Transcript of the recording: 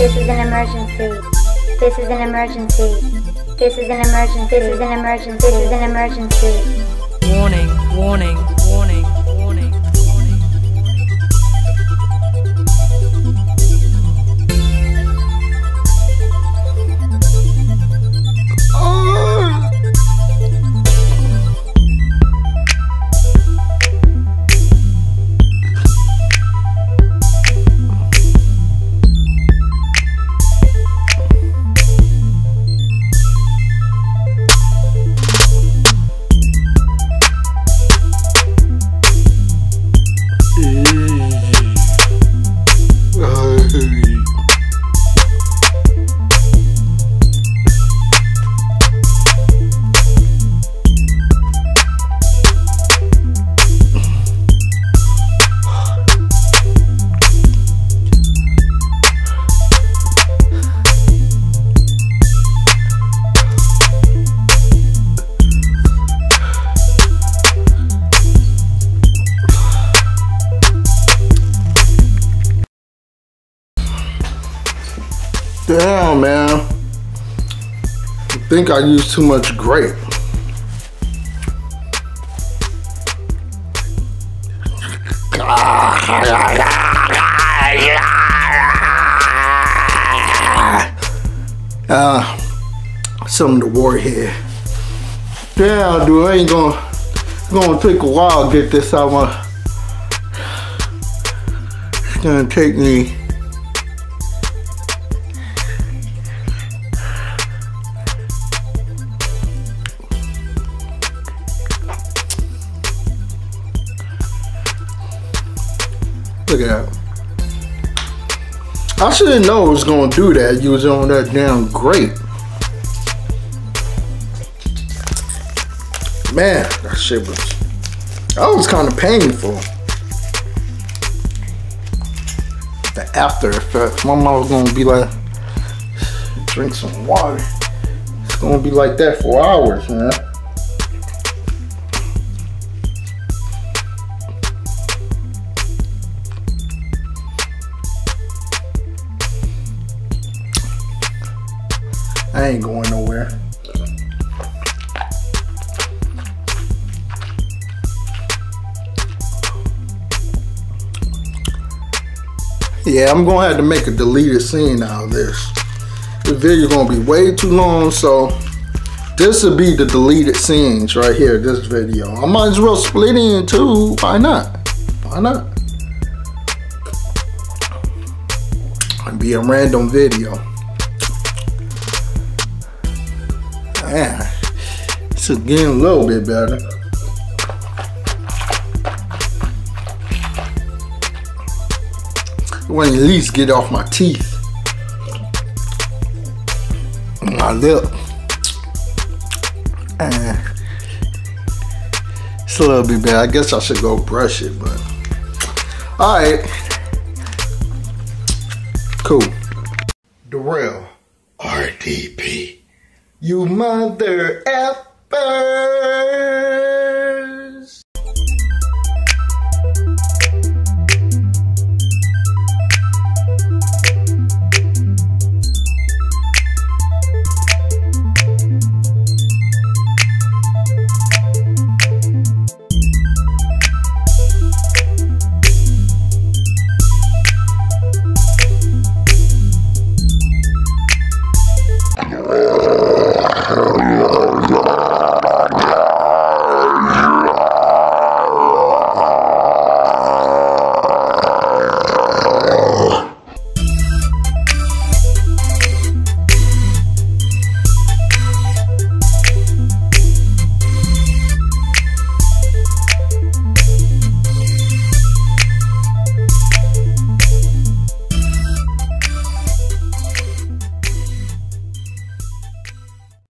This is an emergency. This is an emergency. This is an emergency. This is an emergency. This is an emergency. Warning, warning, Damn, man. I think I used too much grape. Ah, something to warhead. Damn, dude, I ain't gonna, gonna take a while to get this out my. It's gonna take me Look at that. I should have known it was gonna do that using on that damn grape. Man, that shit was that was kind of painful. The after effects. My mom was gonna be like, drink some water. It's gonna be like that for hours, man. I ain't going nowhere. Yeah, I'm gonna have to make a deleted scene out of this. The video gonna be way too long, so this will be the deleted scenes right here, this video. I might as well split it in two. Why not? Why not? It'll be a random video. Man, it's getting a little bit better. I want at least get off my teeth. My lip. And it's a little bit bad. I guess I should go brush it, but alright. Cool. Darrell. RDP. You mother effer.